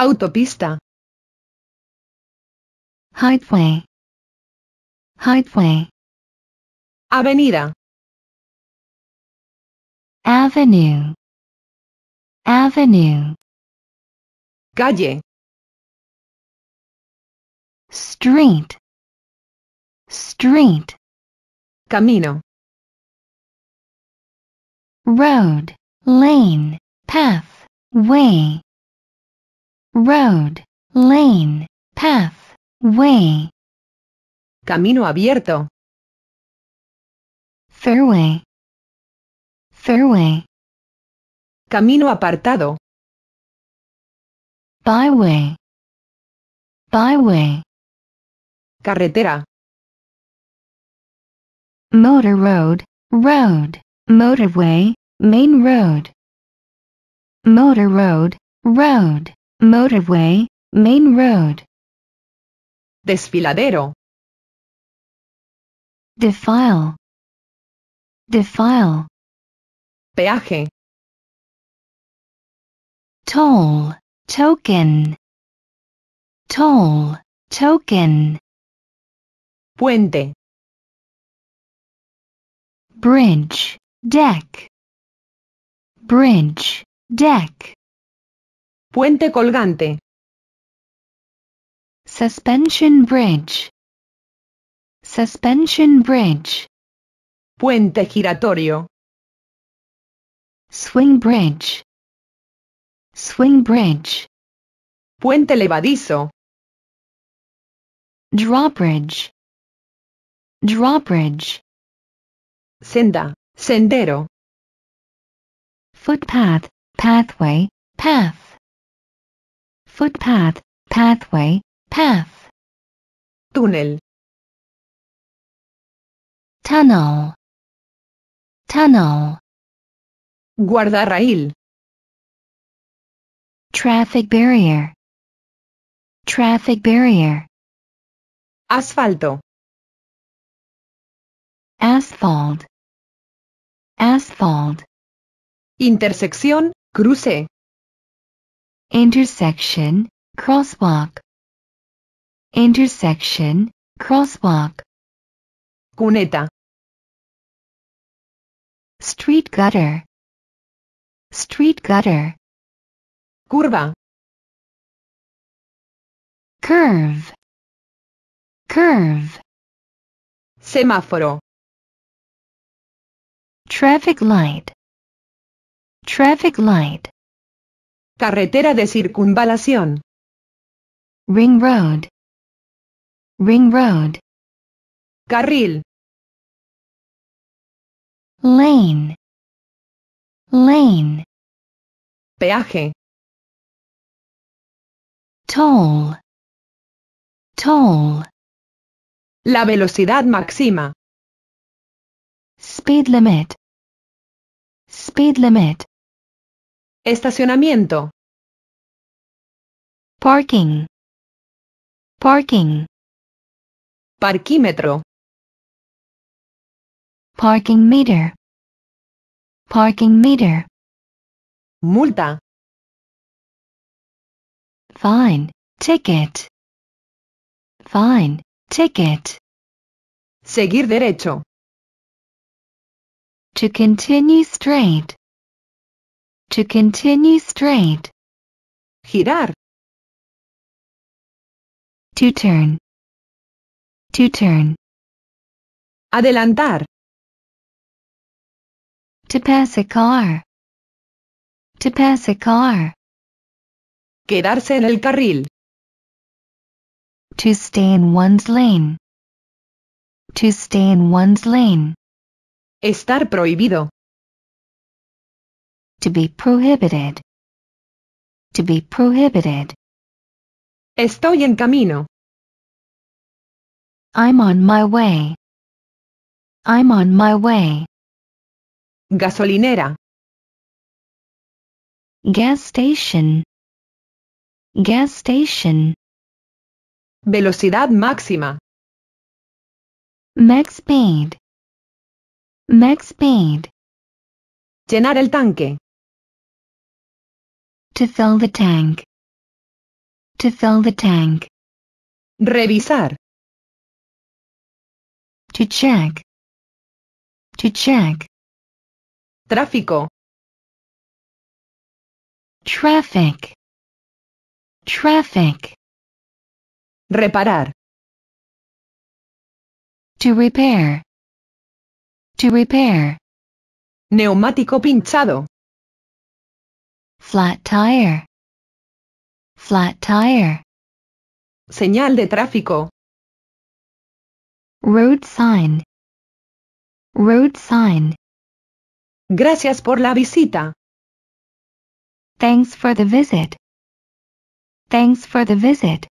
Autopista. highway, highway, Avenida. avenue, avenue, Calle. street, street, Camino. road, lane, path, way, road, lane, path, way, Camino abierto. fairway, fairway, Camino apartado. byway, byway, Carretera. motor road, road, motorway, main road, motor road, road, motorway, main road, Desfiladero. defile, defile, Peaje. toll, token, toll, token, Puente. bridge, deck, bridge, deck, Puente colgante. suspension bridge, suspension bridge, Puente giratorio. swing bridge, swing bridge, Puente levadizo. drawbridge, drawbridge, Senda. Sendero. footpath, pathway, path, footpath, pathway, path, Túnel. tunnel, tunnel, Guardarraíl. traffic barrier, traffic barrier, Asfalto. asphalt, asphalt, Intersección. Cruce. Intersection, crosswalk, intersection, crosswalk, Cuneta. street gutter, street gutter, Curva. curve, curve, Semáforo. traffic light, traffic light, Carretera de circunvalación. ring road, ring road, Carril. lane, lane, Peaje. toll, toll, La velocidad máxima. speed limit, speed limit, Estacionamiento. parking, parking, Parquímetro. parking meter, parking meter, Multa. fine, ticket, fine, ticket, Seguir derecho. to continue straight, to continue straight, Girar. to turn, to turn, Adelantar. to pass a car, to pass a car, Quedarse en el carril. to stay in one's lane, to stay in one's lane, Estar prohibido. To be prohibited, to be prohibited. Estoy en camino. I'm on my way. I'm on my way. Gasolinera. Gas station. Gas station. Velocidad máxima. Max speed. Max speed. Llenar el tanque. To fill the tank. To fill the tank. Revisar. To check. To check. Tráfico. Traffic. Traffic. Reparar. To repair. To repair. Neumático pinchado. Flat tire. Flat tire. Señal de tráfico. Road sign. Road sign. Gracias por la visita. Thanks for the visit. Thanks for the visit.